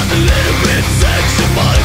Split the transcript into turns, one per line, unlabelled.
just a little bit sexual